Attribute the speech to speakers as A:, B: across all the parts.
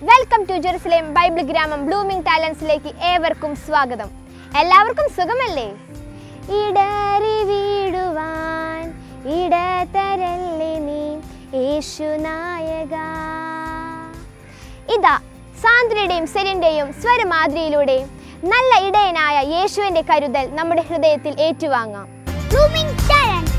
A: Welcome to Jerusalem Bible ഗ്രാമം blooming ടാലൻസിലേക്ക് ഏവർക്കും സ്വാഗതം. എല്ലാവർക്കും സുഖമല്ലേ? ഇടറി വീടുവാൻ ഇടതരല്ലേ നീ യേശുനായക ഇതാ സാന്ദ്രയുടെയും സെരിന്റെയും സ്വരമാതിരിയിലൂടെ നല്ല ഇടയനായ യേശുവിന്റെ കരുതൽ നമ്മുടെ ഹൃദയത്തിൽ ഏറ്റുവാങ്ങാം. Blooming talents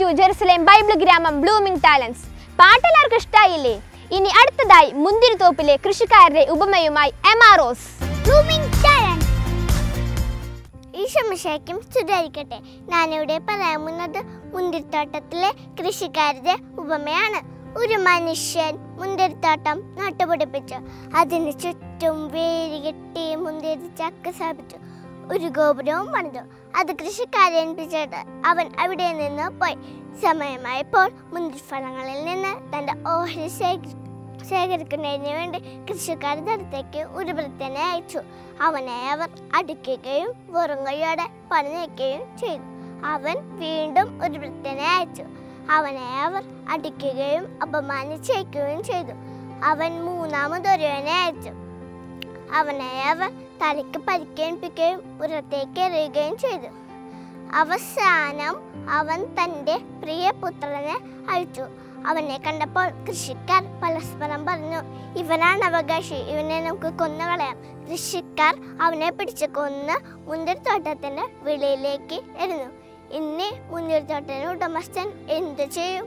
A: to Jerusalem Bible ഗ്രാമം ബ്ലൂമിംഗ് ടാലൻസ് പാട്ടെല്ലാവർക്കും ഇഷ്ടമായില്ലേ ഇനി അടുത്തതായി മുന്തിരിത്തോപ്പിലെ കൃഷിക്കാരുടെ ഉപമയുമായി എമാറോസ് ബ്ലൂമിംഗ് ടാലൻസ്
B: ഈശമിഷയ്ക്കും സ്തുതിയായിരിക്കട്ടെ. ഞാനിവിടെ പറയാവുന്നത് മുന്തിരിത്തോട്ടത്തിലെ കൃഷിക്കാരുടെ ഉപമയാണ്. ഒരു മനുഷ്യൻ മുന്തിരിത്തോട്ടം നട്ടുപിടിപ്പിച്ചു. അതിന് ചുറ്റും വേരുകെട്ടി മുന്തിരി ചക്ക സ്ഥാപിച്ചു ഒരു ഗോപുരവും പണിതു. അത് കൃഷിക്കാരൻ പിടിച്ചത് അവൻ അവിടെ നിന്ന് പോയി. സമയമായപ്പോൾ മുന്തിരിഫലങ്ങളിൽ നിന്ന് തന്റെ ഓഹരി ശേഖരി ശേഖരിക്കുന്നതിന് വേണ്ടി കൃഷിക്കാരൻ അടുത്തേക്ക് ഒരു വൃത്തനെ അയച്ചു. അവനെ അവർ അടിക്കുകയും വെറും കൈയോടെ പണിഞ്ഞേക്കുകയും ചെയ്തു. അവൻ വീണ്ടും ഒരു വൃത്തനെ അയച്ചു. അവനെ അവർ അടിക്കുകയും അപമാനിച്ചേക്കുകയും ചെയ്തു. അവൻ മൂന്നാമതൊരുവനെ അയച്ചു. അവനെ അവർ തലയ്ക്ക് പരിക്കേൽപ്പിക്കുകയും പുറത്തേക്ക് എറിയുകയും ചെയ്തു. അവസാനം അവൻ തന്റെ പ്രിയപുത്രനെ അയച്ചു അവനെ കണ്ടപ്പോൾ കൃഷിക്കാർ പരസ്പരം പറഞ്ഞു ഇവനാണ് അവകാശി ഇവനെ നമുക്ക് കൊന്നുകളയാം കൃഷിക്കാർ അവനെ പിടിച്ച് കൊന്ന് മുന്തിരിത്തോട്ടത്തിന്റെ വെളിയിലേക്ക് എറിഞ്ഞു. ഇനി മുന്തിരിത്തോട്ടത്തിന് ഉടമസ്ഥൻ എന്തു ചെയ്യും?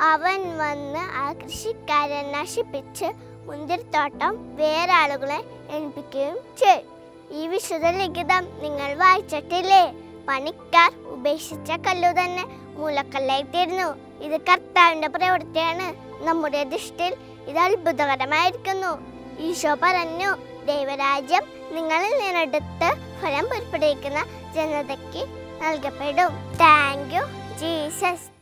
B: അവൻ വന്ന് ആ കൃഷിക്കാരെ നശിപ്പിച്ച് മുന്തിരിത്തോട്ടം വേറെ ആളുകളെ എണിപ്പിക്കുകയും ചെയ്യും ഈ വിശുദ്ധ ലിഖിതം നിങ്ങൾ വായിച്ചിട്ടില്ലേ? പണിക്കാർ ഉപേക്ഷിച്ച കല്ലു തന്നെ മൂലക്കല്ലായി തീർന്നു ഇത് കർത്താവിന്റെ പ്രവൃത്തിയാണ്. നമ്മുടെ ദൃഷ്ടിയിൽ ഇത് അത്ഭുതകരമായിരിക്കുന്നു. ഈശോ പറഞ്ഞു ദൈവരാജ്യം നിങ്ങളിൽ നിന്നെടുത്ത് ഫലം പുറപ്പെടുവിക്കുന്ന ജനതയ്ക്ക് നൽകപ്പെടും. Thank you Jesus